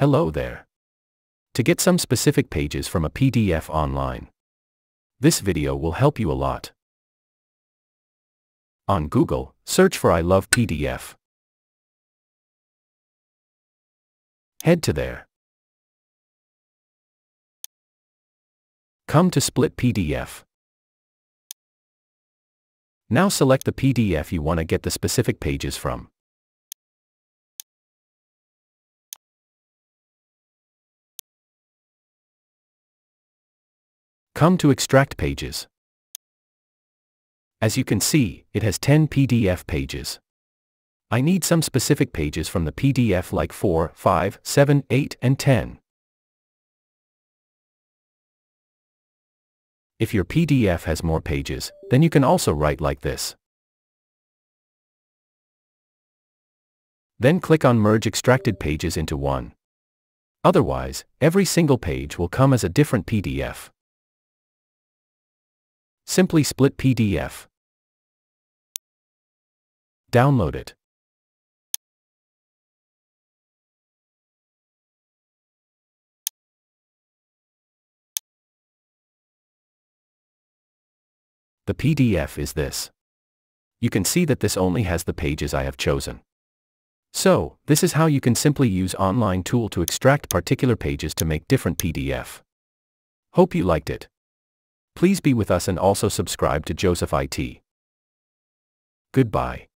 Hello there. To get some specific pages from a PDF online. This video will help you a lot. On Google, search for I love PDF. Head to there. Come to Split PDF. Now select the PDF you want to get the specific pages from. Come to Extract Pages. As you can see, it has 10 PDF pages. I need some specific pages from the PDF like 4, 5, 7, 8, and 10. If your PDF has more pages, then you can also write like this. Then click on Merge extracted pages into one. Otherwise, every single page will come as a different PDF. Simply split PDF. Download it. The PDF is this. You can see that this only has the pages I have chosen. So, this is how you can simply use online tool to extract particular pages to make different PDF. Hope you liked it. Please be with us and also subscribe to Joseph IT. Goodbye.